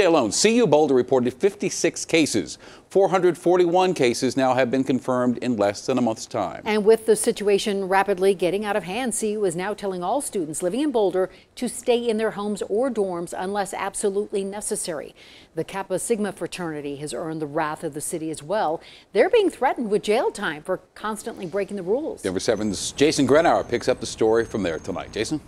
Day alone, CU Boulder reported 56 cases. 441 cases now have been confirmed in less than a month's time. And with the situation rapidly getting out of hand, CU is now telling all students living in Boulder to stay in their homes or dorms unless absolutely necessary. The Kappa Sigma fraternity has earned the wrath of the city as well. They're being threatened with jail time for constantly breaking the rules. Denver 7's Jason Gruenauer picks up the story from there tonight. Jason?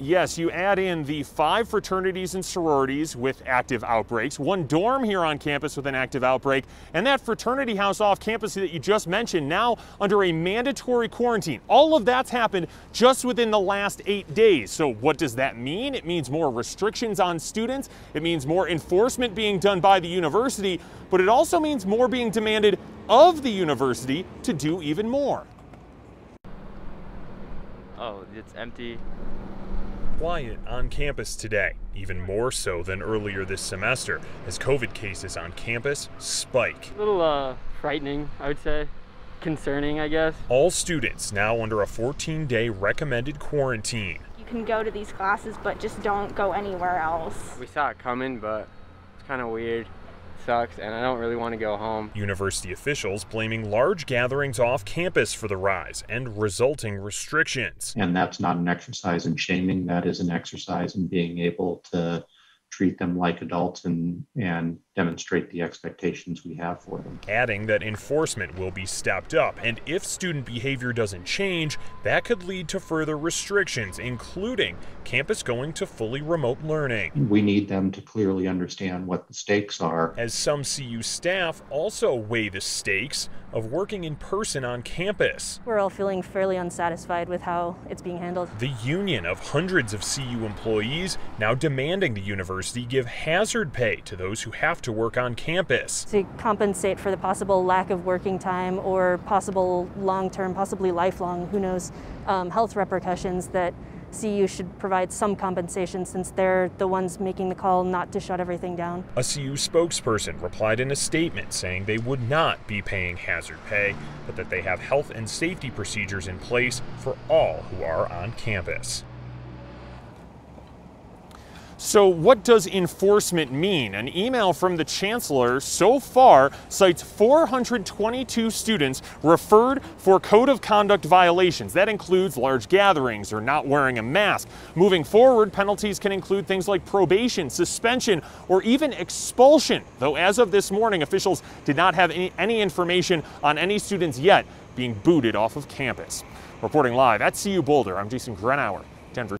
Yes, you add in the five fraternities and sororities with active outbreaks, one dorm here on campus with an active outbreak, and that fraternity house off campus that you just mentioned now under a mandatory quarantine. All of that's happened just within the last eight days. So what does that mean? It means more restrictions on students. It means more enforcement being done by the university, but it also means more being demanded of the university to do even more. Oh, it's empty quiet on campus today, even more so than earlier this semester, as COVID cases on campus spike. A little uh, frightening, I would say. Concerning, I guess. All students now under a 14 day recommended quarantine. You can go to these classes, but just don't go anywhere else. We saw it coming, but it's kind of weird sucks and I don't really want to go home. University officials blaming large gatherings off campus for the rise and resulting restrictions. And that's not an exercise in shaming, that is an exercise in being able to treat them like adults and, and demonstrate the expectations we have for them. Adding that enforcement will be stepped up, and if student behavior doesn't change, that could lead to further restrictions, including campus going to fully remote learning. We need them to clearly understand what the stakes are. As some CU staff also weigh the stakes of working in person on campus. We're all feeling fairly unsatisfied with how it's being handled. The union of hundreds of CU employees now demanding the university give hazard pay to those who have to work on campus. To compensate for the possible lack of working time or possible long-term, possibly lifelong, who knows, um, health repercussions that CU should provide some compensation since they're the ones making the call not to shut everything down. A CU spokesperson replied in a statement saying they would not be paying hazard pay, but that they have health and safety procedures in place for all who are on campus. So, what does enforcement mean? An email from the chancellor so far cites 422 students referred for code of conduct violations. That includes large gatherings or not wearing a mask. Moving forward, penalties can include things like probation, suspension, or even expulsion. Though, as of this morning, officials did not have any, any information on any students yet being booted off of campus. Reporting live at CU Boulder, I'm Jason Gruenauer.